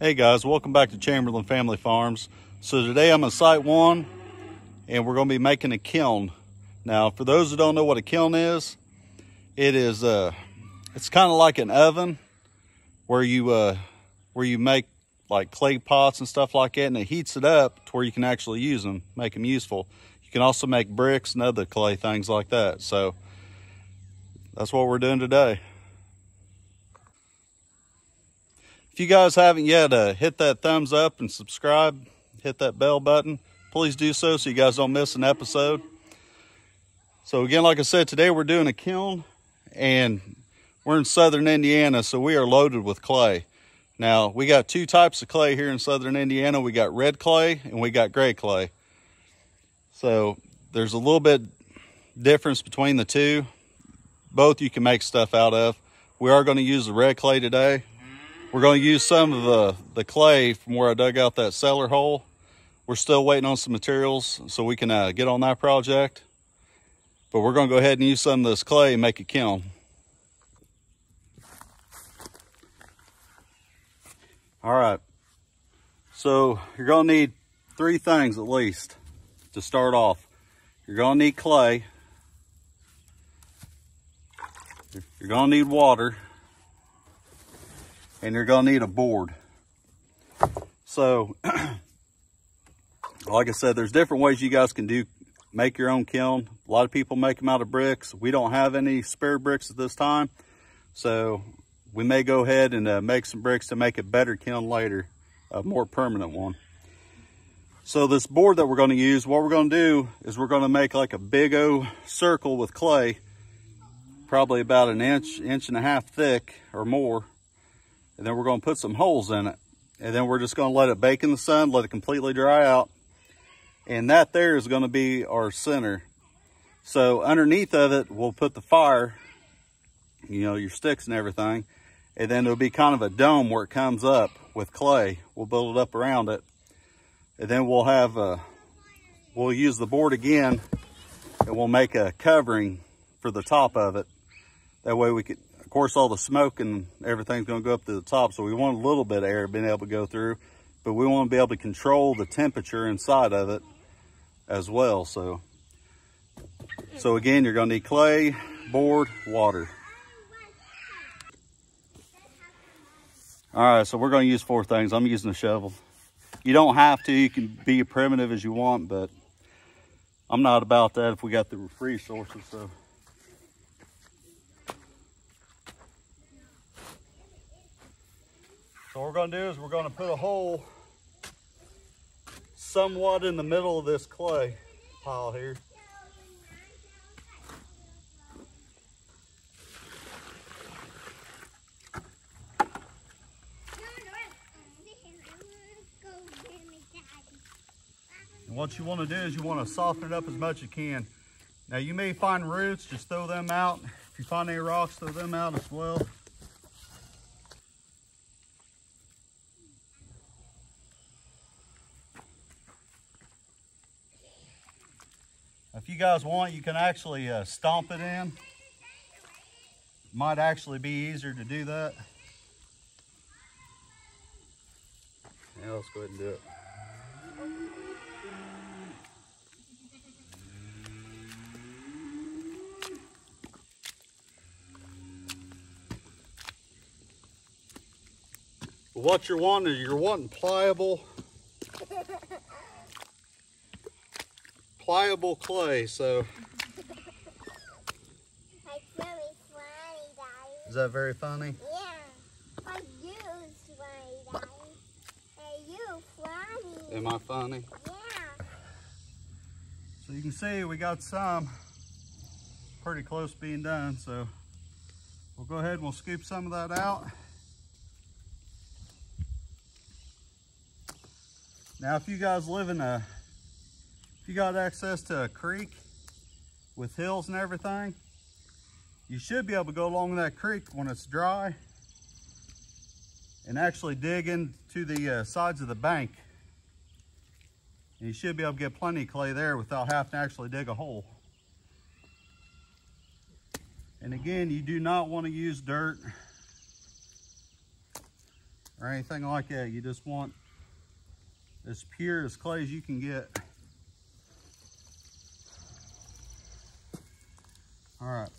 Hey guys, welcome back to Chamberlin Family Farms. So today I'm at site one and we're gonna be making a kiln. Now, for those who don't know what a kiln is, it is, uh, it's kind of like an oven where you, uh, where you make like clay pots and stuff like that and it heats it up to where you can actually use them, make them useful. You can also make bricks and other clay things like that. So that's what we're doing today. If you guys haven't yet, uh, hit that thumbs up and subscribe. Hit that bell button. Please do so so you guys don't miss an episode. So again, like I said, today we're doing a kiln and we're in southern Indiana, so we are loaded with clay. Now, we got two types of clay here in southern Indiana. We got red clay and we got gray clay. So there's a little bit difference between the two. Both you can make stuff out of. We are going to use the red clay today. We're going to use some of the, the clay from where I dug out that cellar hole. We're still waiting on some materials so we can uh, get on that project. But we're going to go ahead and use some of this clay and make a kiln. All right. So you're going to need three things at least to start off. You're going to need clay. You're going to need water and you're gonna need a board. So, like I said, there's different ways you guys can do, make your own kiln. A lot of people make them out of bricks. We don't have any spare bricks at this time. So we may go ahead and uh, make some bricks to make a better kiln later, a more permanent one. So this board that we're gonna use, what we're gonna do is we're gonna make like a big O circle with clay, probably about an inch, inch and a half thick or more and then we're going to put some holes in it. And then we're just going to let it bake in the sun, let it completely dry out. And that there is going to be our center. So underneath of it, we'll put the fire, you know, your sticks and everything. And then it'll be kind of a dome where it comes up with clay. We'll build it up around it. And then we'll have, a, uh, we'll use the board again and we'll make a covering for the top of it. That way we could, of course, all the smoke and everything's gonna go up to the top, so we want a little bit of air being able to go through, but we wanna be able to control the temperature inside of it as well, so. So again, you're gonna need clay, board, water. All right, so we're gonna use four things. I'm using a shovel. You don't have to, you can be as primitive as you want, but I'm not about that if we got the resources, so. So what we're gonna do is we're gonna put a hole somewhat in the middle of this clay pile here. And what you want to do is you want to soften it up as much as you can. Now you may find roots, just throw them out. If you find any rocks, throw them out as well. You guys want, you can actually uh, stomp it in. Might actually be easier to do that. Yeah, let's go ahead and do it. what you're wanting is you're wanting pliable pliable clay, so. Funny. Is that very funny? Yeah. Are you funny, Daddy? Are you funny? Am I funny? Yeah. So you can see we got some pretty close being done, so we'll go ahead and we'll scoop some of that out. Now, if you guys live in a you got access to a creek with hills and everything, you should be able to go along that creek when it's dry and actually dig into the uh, sides of the bank. And you should be able to get plenty of clay there without having to actually dig a hole. And again, you do not want to use dirt or anything like that. You just want as pure as clay as you can get. All right.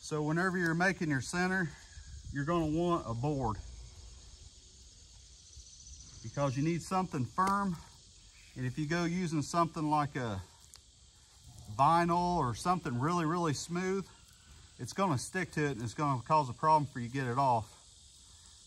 So whenever you're making your center, you're gonna want a board because you need something firm. And if you go using something like a vinyl or something really, really smooth, it's gonna stick to it and it's gonna cause a problem for you get it off.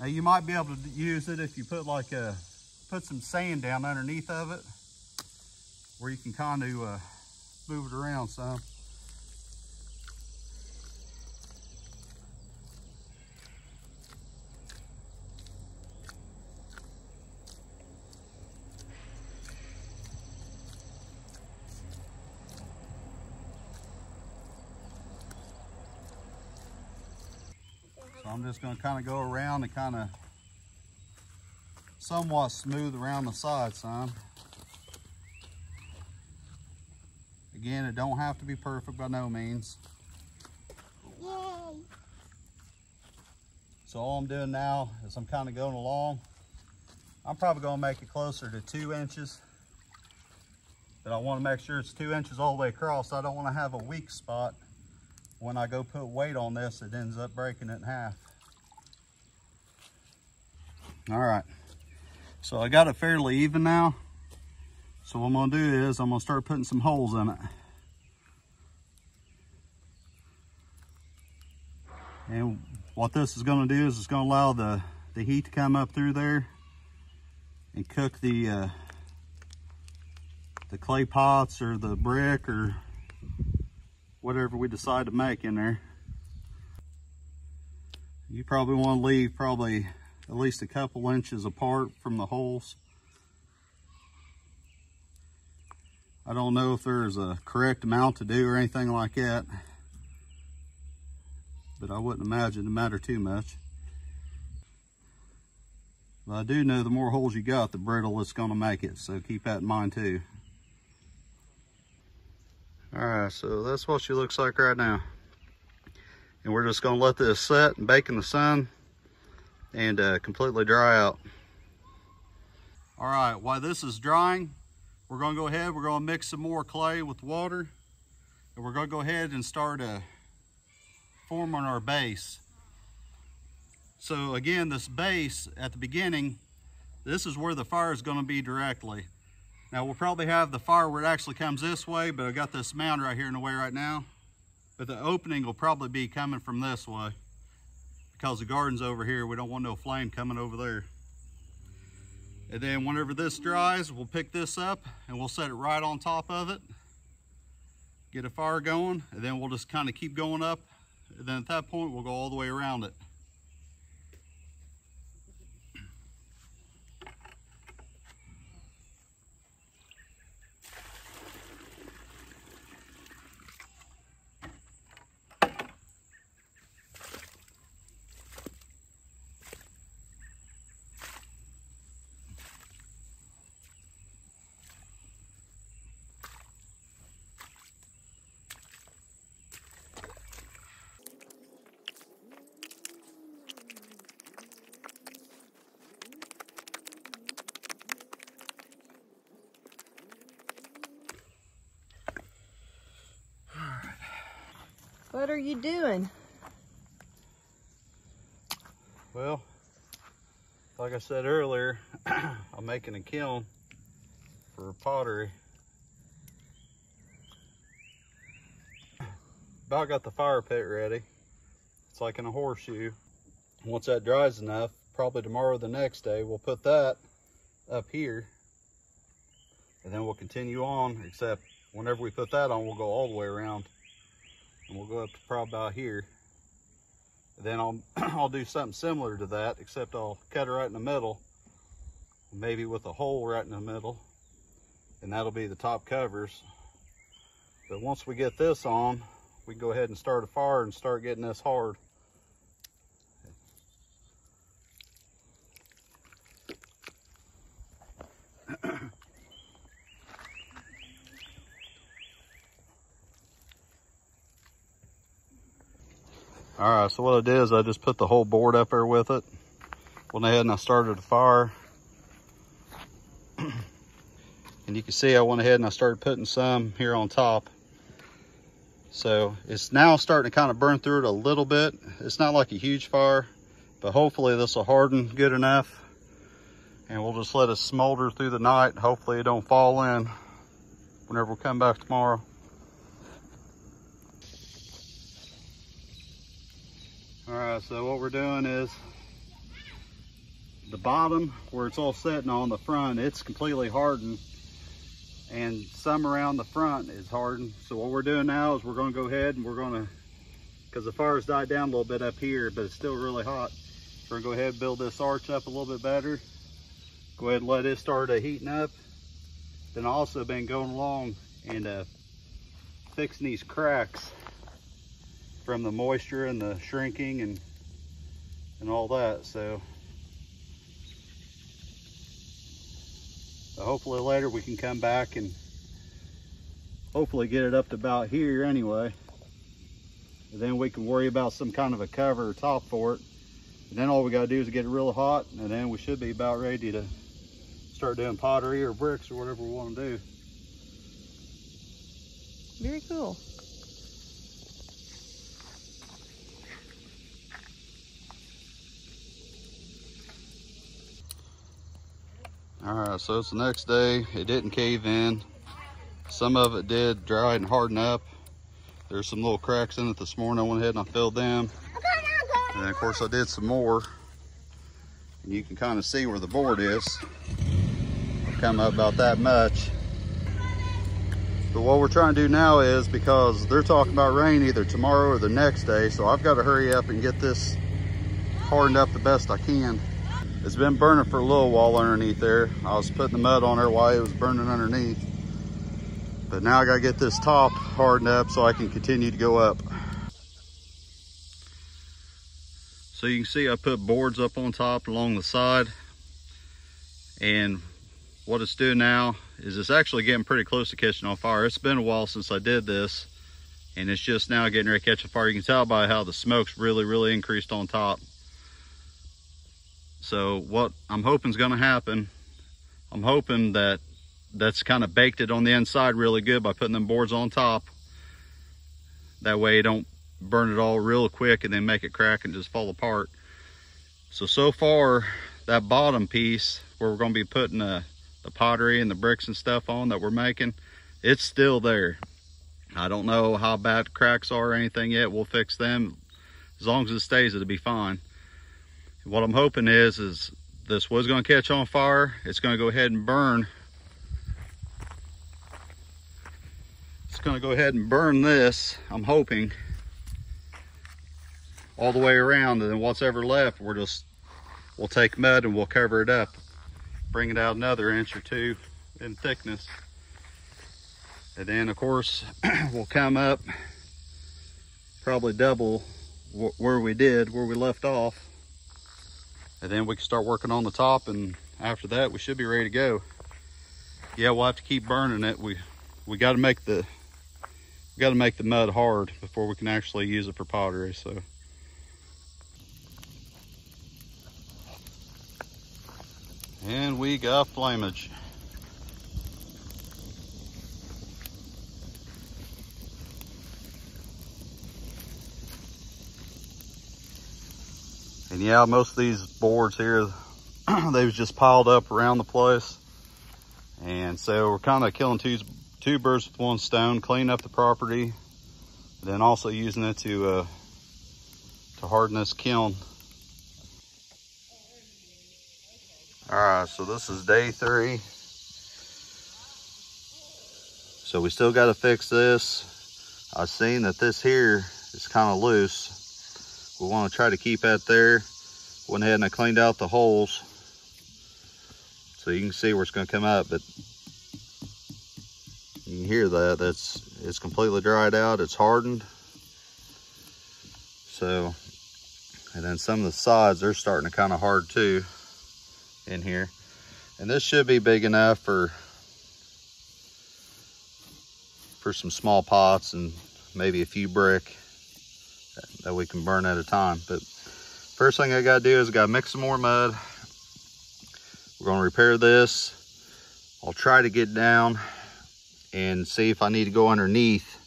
Now you might be able to use it if you put like a, put some sand down underneath of it where you can kind of uh, move it around some. So I'm just gonna kind of go around and kind of somewhat smooth around the side some. Again, it don't have to be perfect by no means. Yay. So all I'm doing now is I'm kind of going along. I'm probably gonna make it closer to two inches. But I wanna make sure it's two inches all the way across. I don't wanna have a weak spot. When I go put weight on this, it ends up breaking it in half. All right, so I got it fairly even now. So what I'm gonna do is I'm gonna start putting some holes in it. And what this is gonna do is it's gonna allow the, the heat to come up through there and cook the, uh, the clay pots or the brick or whatever we decide to make in there. You probably wanna leave probably at least a couple inches apart from the holes. I don't know if there's a correct amount to do or anything like that, but I wouldn't imagine it matter too much. But I do know the more holes you got, the brittle it's gonna make it, so keep that in mind too. All right, so that's what she looks like right now. And we're just gonna let this set and bake in the sun and uh, completely dry out. All right, while this is drying, we're gonna go ahead, we're gonna mix some more clay with water, and we're gonna go ahead and start uh, forming our base. So again, this base at the beginning, this is where the fire is gonna be directly. Now we'll probably have the fire where it actually comes this way, but I've got this mound right here in the way right now. But the opening will probably be coming from this way. Because the garden's over here, we don't want no flame coming over there. And then whenever this dries, we'll pick this up and we'll set it right on top of it. Get a fire going, and then we'll just kind of keep going up. Then at that point, we'll go all the way around it. What are you doing? Well, like I said earlier, I'm making a kiln for pottery. About got the fire pit ready. It's like in a horseshoe. Once that dries enough, probably tomorrow or the next day, we'll put that up here. And then we'll continue on, except whenever we put that on, we'll go all the way around. And we'll go up to probably about here. Then I'll, I'll do something similar to that, except I'll cut it right in the middle, maybe with a hole right in the middle, and that'll be the top covers. But once we get this on, we can go ahead and start a fire and start getting this hard. All right, so what I did is I just put the whole board up there with it. Went ahead and I started a fire. and you can see I went ahead and I started putting some here on top. So it's now starting to kind of burn through it a little bit. It's not like a huge fire, but hopefully this will harden good enough. And we'll just let it smolder through the night. Hopefully it don't fall in whenever we come back tomorrow. Right, so what we're doing is the bottom where it's all setting on the front, it's completely hardened and some around the front is hardened. So what we're doing now is we're gonna go ahead and we're gonna, because the fire's died down a little bit up here, but it's still really hot. We're gonna go ahead and build this arch up a little bit better. Go ahead and let it start uh, heating up. Then also been going along and uh, fixing these cracks from the moisture and the shrinking and and all that so. Hopefully later we can come back and hopefully get it up to about here anyway. And then we can worry about some kind of a cover or top for it. And then all we got to do is get it really hot and then we should be about ready to start doing pottery or bricks or whatever we want to do. Very cool All right, so it's the next day. It didn't cave in. Some of it did dry and harden up. There's some little cracks in it this morning. I went ahead and I filled them. And of course I did some more. And you can kind of see where the board is. Come up about that much. But what we're trying to do now is because they're talking about rain either tomorrow or the next day. So I've got to hurry up and get this hardened up the best I can. It's been burning for a little while underneath there. I was putting the mud on there while it was burning underneath. But now I gotta get this top hardened up so I can continue to go up. So you can see I put boards up on top along the side. And what it's doing now is it's actually getting pretty close to catching on fire. It's been a while since I did this. And it's just now getting ready to catch a fire. You can tell by how the smoke's really, really increased on top. So what I'm hoping is going to happen, I'm hoping that that's kind of baked it on the inside really good by putting them boards on top. That way you don't burn it all real quick and then make it crack and just fall apart. So, so far that bottom piece where we're going to be putting the, the pottery and the bricks and stuff on that we're making, it's still there. I don't know how bad cracks are or anything yet. We'll fix them. As long as it stays, it'll be fine what I'm hoping is, is this was gonna catch on fire. It's gonna go ahead and burn. It's gonna go ahead and burn this, I'm hoping, all the way around. And then what's ever left, we're just, we'll take mud and we'll cover it up. Bring it out another inch or two in thickness. And then of course, we'll come up probably double where we did, where we left off and then we can start working on the top and after that we should be ready to go. Yeah we'll have to keep burning it. We we got to make the we got to make the mud hard before we can actually use it for pottery so. And we got flamage And yeah, most of these boards here, they was just piled up around the place. And so we're kind of killing two, two birds with one stone, cleaning up the property, then also using it to, uh, to harden this kiln. All right, so this is day three. So we still got to fix this. I've seen that this here is kind of loose we want to try to keep that there. Went ahead and I cleaned out the holes so you can see where it's going to come up, but you can hear that. That's it's completely dried out. It's hardened. So, and then some of the sides, they're starting to kind of hard too in here. And this should be big enough for for some small pots and maybe a few brick that we can burn at a time. But first thing I gotta do is I gotta mix some more mud. We're gonna repair this. I'll try to get down and see if I need to go underneath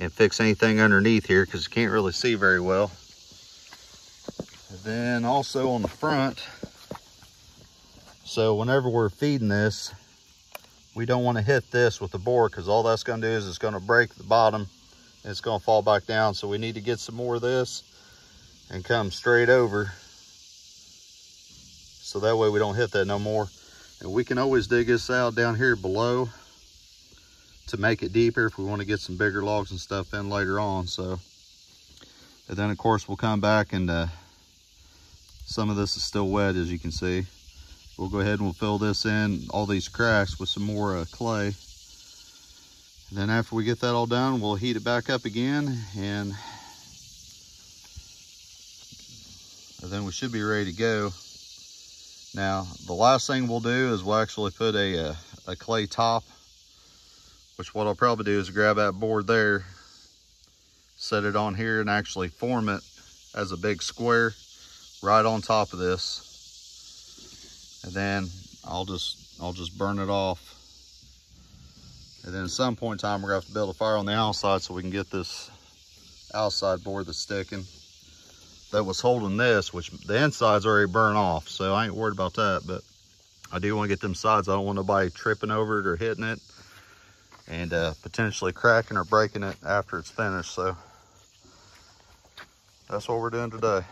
and fix anything underneath here because you can't really see very well. And then also on the front, so whenever we're feeding this, we don't want to hit this with the bore because all that's going to do is it's going to break the bottom and it's going to fall back down. So we need to get some more of this and come straight over. So that way we don't hit that no more. And we can always dig this out down here below to make it deeper if we want to get some bigger logs and stuff in later on. So, and then of course we'll come back and uh, some of this is still wet as you can see. We'll go ahead and we'll fill this in, all these cracks with some more uh, clay. And then after we get that all done, we'll heat it back up again and, then we should be ready to go. Now, the last thing we'll do is we'll actually put a, a, uh, a clay top which what I'll probably do is grab that board there, set it on here and actually form it as a big square right on top of this. And then I'll just, I'll just burn it off. And then at some point in time, we're gonna have to build a fire on the outside so we can get this outside board that's sticking that was holding this, which the inside's already burned off. So I ain't worried about that, but I do want to get them sides. I don't want nobody tripping over it or hitting it and uh, potentially cracking or breaking it after it's finished. So that's what we're doing today.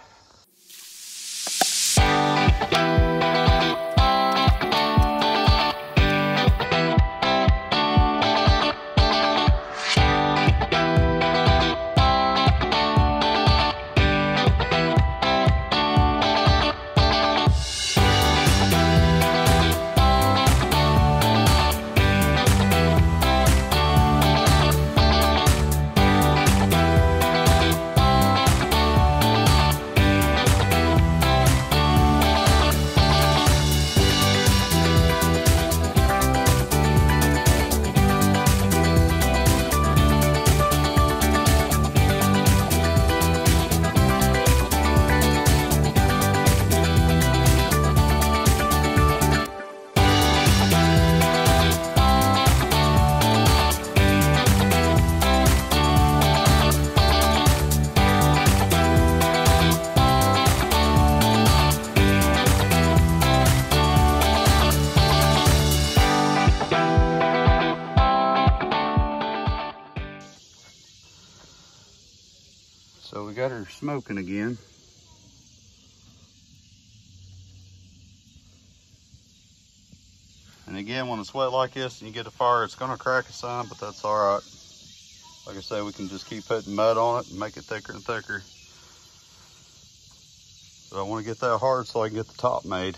Smoking again. And again, when it's wet like this and you get a fire, it's gonna crack a sign, but that's all right. Like I say, we can just keep putting mud on it and make it thicker and thicker. But I wanna get that hard so I can get the top made.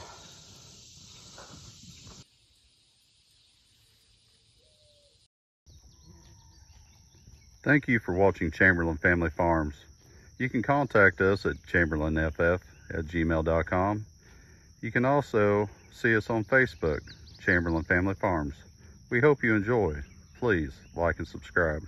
Thank you for watching Chamberlin Family Farms. You can contact us at chamberlainff at gmail.com. You can also see us on Facebook, Chamberlin Family Farms. We hope you enjoy. Please like and subscribe.